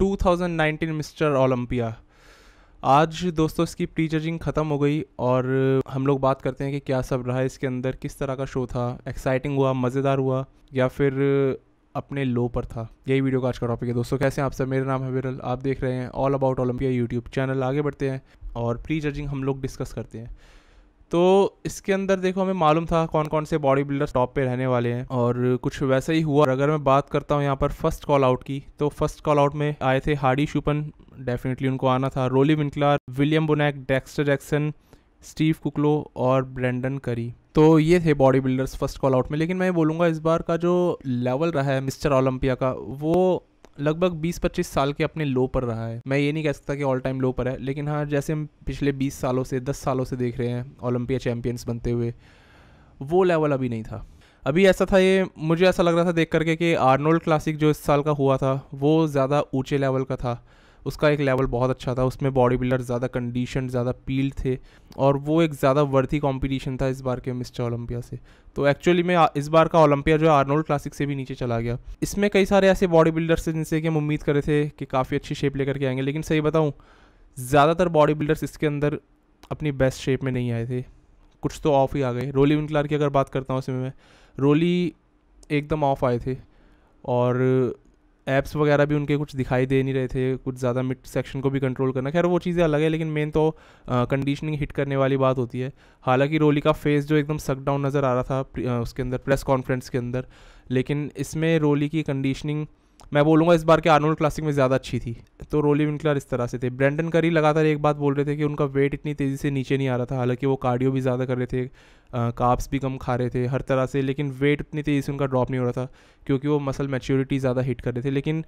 2019 mister Olympia आज दोस्तों इसकी प्री जजिंग ख़त्म हो गई और हम लोग बात करते हैं कि क्या सब रहा इसके अंदर, किस तरह का शो था एक्साइटिंग हुआ, मज़ेदार हुआ, या फिर अपने लो पर था। यही वीडियो का आज का टॉपिक है। दोस्तों, कैसे हैं आप सब? मेरा नाम है विरल। आप देख रहे हैं all about Olympia YouTube channel आगे बढ़ते हैं और प्री जजिंग हम लोग डिस्कस करते हैं। तो इसके अंदर देखो हमें मालूम था कौन कौन से बॉडी बिल्डर्स टॉप पे रहने वाले हैं। और कुछ वैसा ही हुआ। अगर मैं बात करता हूँ यहाँ पर फ़र्स्ट कॉल आउट की तो फ़र्स्ट कॉल आउट में आए थे हार्डी शुपन डेफिनेटली उनको आना था। Roelly Winklaar, William Bonac, Dexter Jackson, Steve Kuclo और ब्रेंडन करी। तो ये थे body builders first call out में। लेकिन मैं बोलूँगा, इस बार का जो लेवल रहा है मिस्टर ओलंपिया का, वो लगभग 20-25 साल के अपने लो पर रहा है। मैं ये नहीं कह सकता कि ऑल टाइम लो पर है, लेकिन हाँ जैसे हम पिछले 20 सालों से 10 सालों से देख रहे हैं ओलंपिया चैम्पियंस बनते हुए, वो लेवल अभी नहीं था। अभी ऐसा था ये, मुझे ऐसा लग रहा था देख करके कि आर्नोल्ड क्लासिक जो इस साल का हुआ था, वो ज़्यादा ऊँचे लेवल का था। उसका एक लेवल बहुत अच्छा था। उसमें बॉडी बिल्डर ज़्यादा कंडीशन ज़्यादा पील्ड थे और वो एक ज़्यादा वर्थी कंपटीशन था इस बार के मिस्टर ओलंपिया से। तो एक्चुअली में इस बार का ओलंपिया जो है आर्नोल्ड क्लासिक से भी नीचे चला गया। इसमें कई सारे ऐसे बॉडी बिल्डर्स थे जिनसे कि हम उम्मीद करे थे कि काफ़ी अच्छी शेप लेकर के आएँगे, लेकिन सही बताऊँ, ज़्यादातर बॉडी बिल्डर्स इसके अंदर अपनी बेस्ट शेप में नहीं आए थे। कुछ तो ऑफ़ ही आ गए। रोली विंकलार की अगर बात करता हूँ उसमें मैं रोली एकदम ऑफ़ आए थे और ऐप्स वगैरह भी उनके कुछ दिखाई दे नहीं रहे थे, कुछ ज़्यादा मिड सेक्शन को भी कंट्रोल करना। खैर, वो चीज़ें अलग है, लेकिन मेन तो कंडीशनिंग हिट करने वाली बात होती है। हालाँकि रोली का फेस जो एकदम सक डाउन नज़र आ रहा था उसके अंदर प्रेस कॉन्फ्रेंस के अंदर, लेकिन इसमें रोली की कंडीशनिंग मैं बोलूँगा इस बार के आर्नोल्ड क्लासिक में ज़्यादा अच्छी थी। तो रोली विंकलर इस तरह से थे। ब्रेंडन करी लगातार एक बात बोल रहे थे कि उनका वेट इतनी तेज़ी से नीचे नहीं आ रहा था। हालाँकि वो कार्डियो भी ज़्यादा कर रहे थे काप्स भी कम खा रहे थे, हर तरह से, लेकिन वेट इतनी तेज़ी से उनका ड्रॉप नहीं हो रहा था, क्योंकि वो मसल मैच्योरिटी ज़्यादा हिट कर रहे थे। लेकिन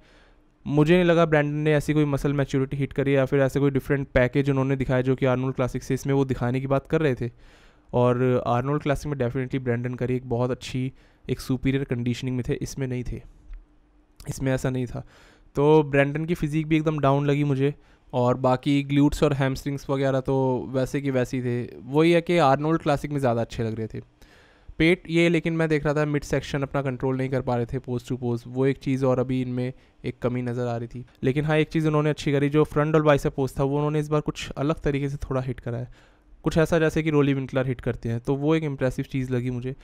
मुझे नहीं लगा ब्रांडन ने ऐसी कोई मसल मैच्योरिटी हिट करी या फिर ऐसे कोई डिफरेंट पैकेज उन्होंने दिखाया जो कि आर्नोल्ड क्लासिक से इसमें वो दिखाने की बात कर रहे थे। और आर्नोल्ड क्लासिक में डेफिनेटली ब्रांडन करी एक बहुत अच्छी, एक सुपीरियर कंडीशनिंग में थे, इसमें नहीं थे। इसमें ऐसा नहीं था। तो ब्रैंडन की फ़िज़ीक भी एकदम डाउन लगी मुझे और बाकी ग्लूट्स और हैमस्ट्रिंग्स वगैरह तो वैसे की वैसी थे। वही है कि आर्नोल्ड क्लासिक में ज़्यादा अच्छे लग रहे थे। पेट ये, लेकिन मैं देख रहा था मिड सेक्शन अपना कंट्रोल नहीं कर पा रहे थे पोस्ट टू पोस्ट वो एक चीज़ और अभी इनमें एक कमी नज़र आ रही थी। लेकिन हाँ एक चीज़ उन्होंने अच्छी करी, जो फ्रंट और बाइसेप पोस्ट था, वो उन्होंने इस बार कुछ अलग तरीके से थोड़ा हिट करा है। कुछ ऐसा जैसे कि रोली विंकलर हिट करते हैं तो वो एक इम्प्रेसिव चीज़ लगी मुझे।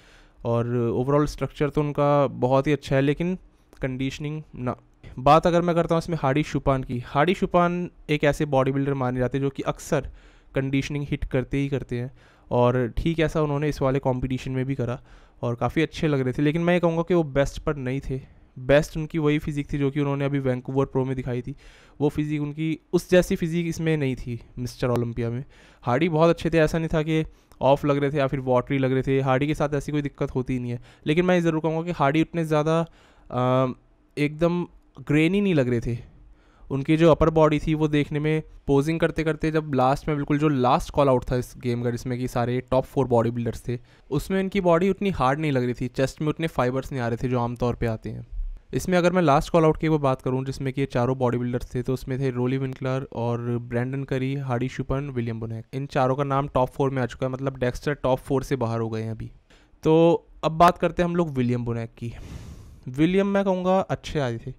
और ओवरऑल स्ट्रक्चर तो उनका बहुत ही अच्छा है, लेकिन कंडीशनिंग ना। बात अगर मैं करता हूँ इसमें हाड़ी शुपान की, हाड़ी शुपान एक ऐसे बॉडी बिल्डर माने जाते हैं जो कि अक्सर कंडीशनिंग हिट करते ही करते हैं और ठीक ऐसा उन्होंने इस वाले कंपटीशन में भी करा और काफ़ी अच्छे लग रहे थे। लेकिन मैं ये कहूँगा कि वो बेस्ट पर नहीं थे। बेस्ट उनकी वही फिज़िक थी जो कि उन्होंने अभी वैंकूवर प्रो में दिखाई थी। वो फिज़िक उनकी उस जैसी फिज़िक इसमें नहीं थी मिस्टर ओलंपिया में। हार्डी बहुत अच्छे थे, ऐसा नहीं था कि ऑफ़ लग रहे थे या फिर वाटरी लग रहे थे। हार्डी के साथ ऐसी कोई दिक्कत होती नहीं है। लेकिन मैं ये ज़रूर कहूँगा कि हार्डी उतने ज़्यादा एकदम ग्रेनी नहीं लग रहे थे। उनकी जो अपर बॉडी थी, वो देखने में पोजिंग करते करते जब लास्ट में बिल्कुल जो लास्ट कॉल आउट था इस गेम का, जिसमें कि सारे टॉप फोर बॉडी बिल्डर्स थे, उसमें इनकी बॉडी उतनी हार्ड नहीं लग रही थी। चेस्ट में उतने फाइबर्स नहीं आ रहे थे जो आमतौर पर आते हैं। इसमें अगर मैं लास्ट कॉल आउट की वो बात करूँ, जिसमें कि चारों बॉडी बिल्डर्स थे तो उसमें थे रोली विंकलर और Brandon Curry Hadi Choopan William Bonac इन चारों का नाम टॉप फोर में आ चुका है मतलब डेक्स्टर टॉप फोर से बाहर हो गए हैं अभी। तो अब बात करते हैं हम लोग विलियम बुनैक की। विलियम, मैं कहूँगा, अच्छे आए थे।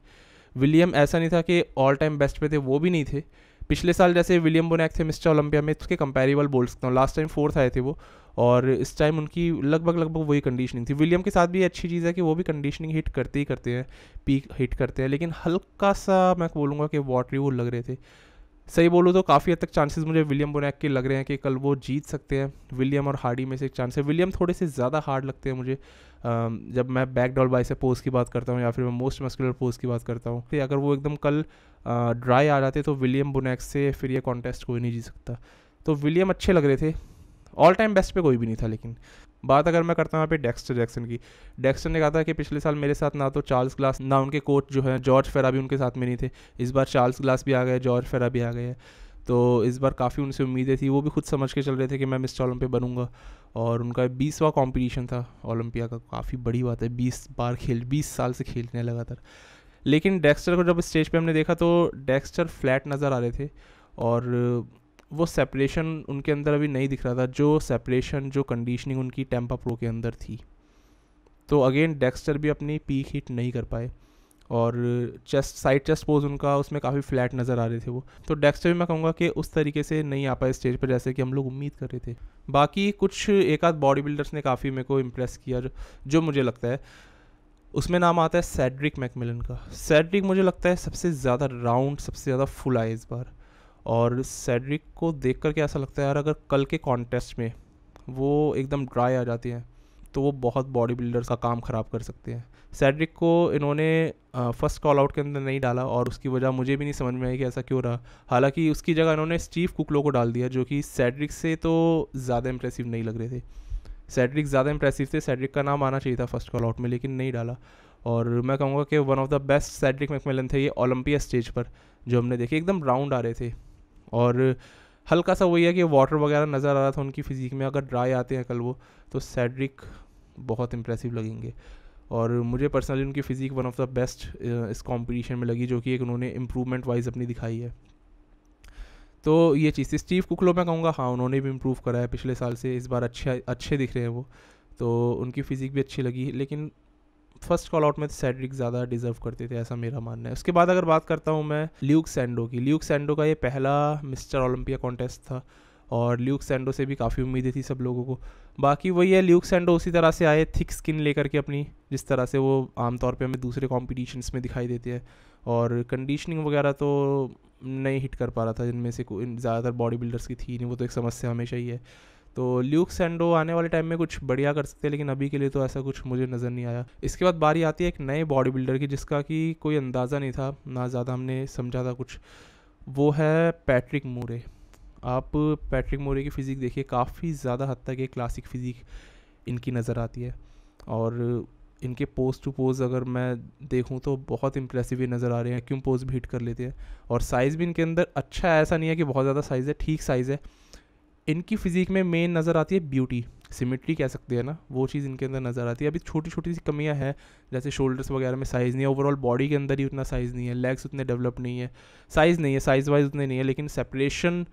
विलियम ऐसा नहीं था कि ऑल टाइम बेस्ट पे थे, वो भी नहीं थे। पिछले साल जैसे विलियम बोनैक थे मिस्टर ओलंपिया में, उसके कंपेरेबल बोल सकता हूँ लास्ट टाइम फोर्थ आए थे वो, और इस टाइम उनकी लगभग लगभग वही कंडीशनिंग थी। विलियम के साथ भी अच्छी चीज़ है कि वो भी कंडीशनिंग हिट करते ही करते हैं पीक हिट करते हैं, लेकिन हल्का सा मैं बोलूँगा कि वाटरी वो लग रहे थे? सही बोलूँ तो काफ़ी हद तक चांसेस मुझे विलियम बोनैक के लग रहे हैं कि कल वो जीत सकते हैं। विलियम और हार्डी में से एक चांस है। विलियम थोड़े से ज़्यादा हार्ड लगते हैं मुझे। जब मैं back double biceps pose की बात करता हूँ या फिर मैं मोस्ट मस्कुलर पोज की बात करता हूँ तो अगर वो एकदम कल ड्राई आ जाते तो विलियम बोनैक से फिर ये कॉन्टेस्ट कोई नहीं जीत सकता। तो विलियम अच्छे लग रहे थे। ऑल टाइम बेस्ट पे कोई भी नहीं था लेकिन। बात अगर मैं करता हूँ यहाँ पे डेक्स्टर जैक्सन की। डेक्स्टर ने कहा था कि पिछले साल मेरे साथ ना तो चार्ल्स ग्लास ना उनके कोच जो है जॉर्ज फेरा भी उनके साथ में नहीं थे। इस बार चार्ल्स ग्लास भी आ गए जॉर्ज फेरा भी आ गए तो इस बार काफ़ी उनसे उम्मीदें थी, वो भी खुद समझ के चल रहे थे कि मैं मिस्टर ओलंपिया बनूँगा। और उनका बीसवा कॉम्पिटिशन था ओलंपिया का, काफ़ी बड़ी बात है, बीस बार खेल, बीस साल से खेलने लगातार। लेकिन डेक्स्टर को जब स्टेज पे हमने देखा तो डेक्स्टर फ्लैट नज़र आ रहे थे और वो सेपरेशन उनके अंदर अभी नहीं दिख रहा था जो सेपरेशन जो कंडीशनिंग उनकी टेम्पा प्रो के अंदर थी। तो अगेन डेक्स्टर भी अपनी पीक हिट नहीं कर पाए और चेस्ट साइड चेस्ट पोज उनका उसमें काफ़ी फ्लैट नज़र आ रहे थे वो। तो डेक्स्टर भी मैं कहूँगा कि उस तरीके से नहीं आ पाए स्टेज पर जैसे कि हम लोग उम्मीद कर रहे थे। बाकी कुछ एक आध बॉडी बिल्डर्स ने काफ़ी मेरे को इम्प्रेस किया जो, जो मुझे लगता है उसमें नाम आता है सैड्रिक मैकमिलन का। सैड्रिक मुझे लगता है सबसे ज़्यादा राउंड सबसे ज़्यादा फुल आए इस बार। और सैड्रिक को देख कर के ऐसा लगता है यार, अगर कल के कॉन्टेस्ट में वो एकदम ड्राई आ जाती हैं तो वो बहुत बॉडी बिल्डर्स का काम ख़राब कर सकते हैं। सैड्रिक को इन्होंने फ़र्स्ट कॉल आउट के अंदर नहीं डाला और उसकी वजह मुझे भी नहीं समझ में आई कि ऐसा क्यों रहा। हालाँकि उसकी जगह इन्होंने स्टीव कुकलो को डाल दिया, जो कि सैड्रिक से तो ज़्यादा इंप्रेसिव नहीं लग रहे थे। सैड्रिक ज़्यादा इंप्रेसिव थे सैड्रिक का नाम आना चाहिए था फ़र्स्ट कॉल आउट में, लेकिन नहीं डाला। और मैं कहूँगा कि one of the best Cedric McMillan थे ये ओलंपिया स्टेज पर, जो हमने देखे, एकदम राउंड आ रहे थे। और हल्का सा वही है कि वाटर वगैरह नज़र आ रहा था उनकी फ़िज़ीक में, अगर ड्राई आते हैं कल वो तो सैड्रिक बहुत इंप्रेसिव लगेंगे। और मुझे पर्सनली उनकी physique one of the best इस कंपटीशन में लगी, जो कि एक उन्होंने इम्प्रूवमेंट वाइज अपनी दिखाई है। तो ये चीज़ थी। स्टीव कुकलो मैं कहूँगा हाँ उन्होंने भी इम्प्रूव करा है पिछले साल से, इस बार अच्छे अच्छे दिख रहे हैं वो। तो उनकी फ़िज़िक भी अच्छी लगी, लेकिन फ़र्स्ट कॉल आउट में सैड्रिक ज़्यादा डिजर्व करते थे, ऐसा मेरा मानना है। उसके बाद अगर बात करता हूँ मैं ल्यूक सैंडो की। ल्यूक सैंडो का ये पहला मिस्टर ओलंपिया कॉन्टेस्ट था और ल्यूक सैंडो से भी काफ़ी उम्मीदें थी सब लोगों को। बाकी वही है ल्यूक सैंडो उसी तरह से आए थिक स्किन लेकर के अपनी, जिस तरह से वो आमतौर पे हमें दूसरे कॉम्पिटिशन्स में दिखाई देते हैं। और कंडीशनिंग वगैरह तो नहीं हिट कर पा रहा था, जिनमें से ज़्यादातर बॉडी बिल्डर्स की थी नहीं, वो तो एक समस्या हमेशा ही है। तो ल्यूक सैंडो आने वाले टाइम में कुछ बढ़िया कर सकते हैं, लेकिन अभी के लिए तो ऐसा कुछ मुझे नज़र नहीं आया। इसके बाद बारी आती है एक नए बॉडी बिल्डर की, जिसका कि कोई अंदाज़ा नहीं था, ना ज़्यादा हमने समझा था कुछ। वो है पैट्रिक मूरे। आप पैट्रिक मोरे की फ़िज़िक देखिए, काफ़ी ज़्यादा हद तक एक क्लासिक फ़िज़िक इनकी नज़र आती है। और इनके पोज टू पोज अगर मैं देखूँ तो बहुत इंप्रेसिव ही नज़र आ रहे हैं, क्यों पोज भी हिट कर लेते हैं। और साइज़ भी इनके अंदर अच्छा ऐसा नहीं है कि बहुत ज़्यादा साइज़ है, ठीक साइज़ है। इनकी फ़िज़िक में मेन नज़र आती है ब्यूटी सिमिट्री कह सकते हैं ना, वो चीज़ इनके अंदर नज़र आती है. अभी छोटी छोटी सी कमियाँ हैं, जैसे शोल्डर्स वगैरह में साइज़ नहीं है. ओवरऑल बॉडी के अंदर ही उतना साइज़ नहीं है. लेग्स उतने डेवलप नहीं है. साइज़ नहीं है साइज़ वाइज उतने नहीं है, लेकिन सेपरेशन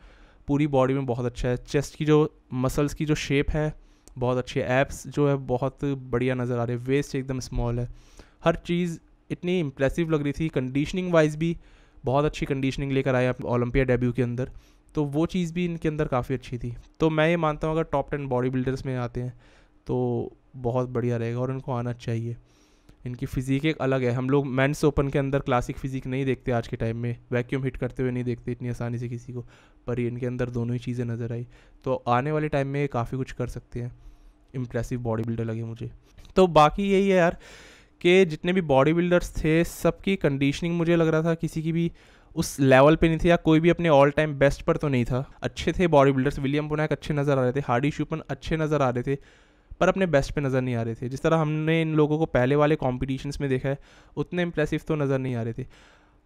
पूरी बॉडी में बहुत अच्छा है. चेस्ट की जो मसल्स की जो शेप है, बहुत अच्छी है. एप्स जो है, बहुत बढ़िया नज़र आ रहे हैं. वेस्ट एकदम स्मॉल है. हर चीज़ इतनी इम्प्रेसिव लग रही थी. कंडीशनिंग वाइज भी बहुत अच्छी कंडीशनिंग लेकर आए आप ओलंपिया डेब्यू के अंदर. तो वो चीज़ भी इनके अंदर काफ़ी अच्छी थी। तो मैं ये मानता हूँ अगर टॉप टेन बॉडी बिल्डर्स में आते हैं तो बहुत बढ़िया रहेगा और इनको आना चाहिए। इनकी फ़िज़ीक एक अलग है। हम लोग मैंस ओपन के अंदर क्लासिक फ़िज़ीक नहीं देखते आज के टाइम में। वैक्यूम हिट करते हुए नहीं देखते इतनी आसानी से किसी को, पर ये इनके अंदर दोनों ही चीज़ें नज़र आई। तो आने वाले टाइम में काफ़ी कुछ कर सकते हैं। इम्प्रेसिव बॉडी बिल्डर लगे मुझे। तो बाकी यही है यार, कि जितने भी बॉडी बिल्डर्स थे, सबकी कंडीशनिंग मुझे लग रहा था किसी की भी उस लेवल पे नहीं थे या कोई भी अपने ऑल टाइम बेस्ट पर तो नहीं था। अच्छे थे बॉडी बिल्डर्स विलियम पुनाक अच्छे नज़र आ रहे थे हार्डी शूपन अच्छे नज़र आ रहे थे, पर अपने बेस्ट पे नज़र नहीं आ रहे थे। जिस तरह हमने इन लोगों को पहले वाले कॉम्पिटिशन्स में देखा है, उतने इंप्रेसिव तो नज़र नहीं आ रहे थे।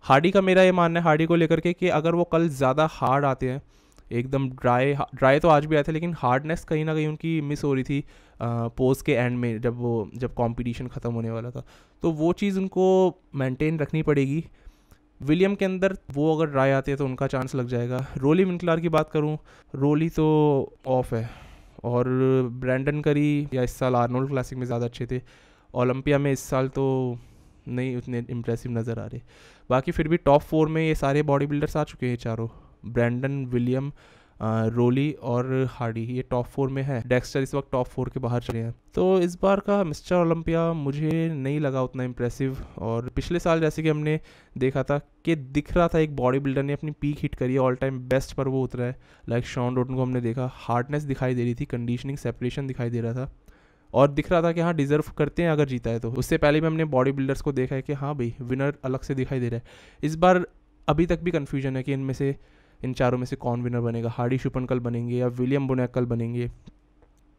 हार्डी का मेरा ये मानना है हार्डी को लेकर के कि अगर वो कल ज़्यादा हार्ड आते हैं, एकदम ड्राई ड्राई तो आज भी आए थे, लेकिन हार्डनेस कहीं ना कहीं उनकी मिस हो रही थी पोज के एंड में जब वो, जब कंपटीशन ख़त्म होने वाला था। तो वो चीज़ उनको मेंटेन रखनी पड़ेगी। विलियम के अंदर वो अगर राय आते हैं तो उनका चांस लग जाएगा। रोली मिनकलार की बात करूँ, रोली तो ऑफ़ है। और ब्रैंडन करी या इस साल आर्नोल्ड क्लासिक में ज़्यादा अच्छे थे। ओलंपिया में इस साल तो नहीं उतने इम्प्रेसिव नज़र आ रहे। बाकी फिर भी टॉप फोर में ये सारे बॉडी बिल्डर्स आ चुके हैं चारों। ब्रैंडन, विलियम रोली और हार्डी ये टॉप फोर में है। डेक्स्टर इस वक्त टॉप फोर के बाहर चले हैं। तो इस बार का मिस्टर ओलंपिया मुझे नहीं लगा उतना इम्प्रेसिव और पिछले साल जैसे कि हमने देखा था कि दिख रहा था एक बॉडी बिल्डर ने अपनी पीक हिट करी है ऑल टाइम बेस्ट पर वो उतरा है। लाइक शॉन रोटन को हमने देखा हार्डनेस दिखाई दे रही थी कंडीशनिंग सेपरेशन दिखाई दे रहा था। और दिख रहा था कि हाँ डिज़र्व करते हैं अगर जीता है तो। उससे पहले भी हमने बॉडी बिल्डर्स को देखा है कि हाँ भाई विनर अलग से दिखाई दे रहा है। इस बार अभी तक भी कन्फ्यूज़न है कि इनमें से इन चारों में से कौन विनर बनेगा? हार्डी शुपन कल बनेंगे या विलियम बुनैक कल बनेंगे?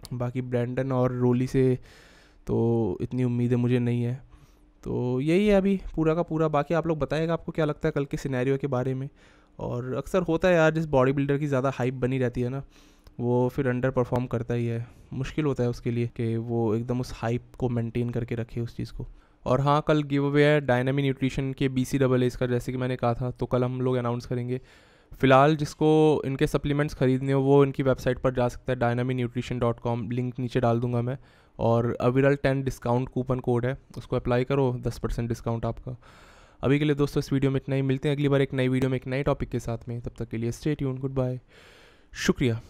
बाकी ब्रैंडन और रोली से तो इतनी उम्मीदें मुझे नहीं है। तो यही है अभी पूरा का पूरा। बाकी आप लोग बताएगा आपको क्या लगता है कल के सिनेरियो के बारे में? और अक्सर होता है यार, जिस बॉडी बिल्डर की ज़्यादा हाइप बनी रहती है ना, वो फिर अंडर परफॉर्म करता ही है। मुश्किल होता है उसके लिए कि वो एकदम उस हाइप को मेंटेन करके रखे उस चीज़ को। और हाँ कल गिव अवे है डायनामी न्यूट्रिशन के बी सी डबल एस का, जैसे कि मैंने कहा था तो कल हम लोग अनाउंस करेंगे। फ़िलहाल जिसको इनके सप्लीमेंट्स ख़रीदने हो, वो इनकी वेबसाइट पर जा सकता है Dynamy nutrition dot com link नीचे डाल दूँगा मैं। और अविरल टेन डिस्काउंट कूपन कोड है, उसको अप्लाई करो, दस परसेंट डिस्काउंट आपका। अभी के लिए दोस्तों, इस वीडियो में इतना ही, मिलते हैं अगली बार एक नई वीडियो में एक नए टॉपिक के साथ में। तब तक के लिए स्टेट यून गुड बाय शुक्रिया।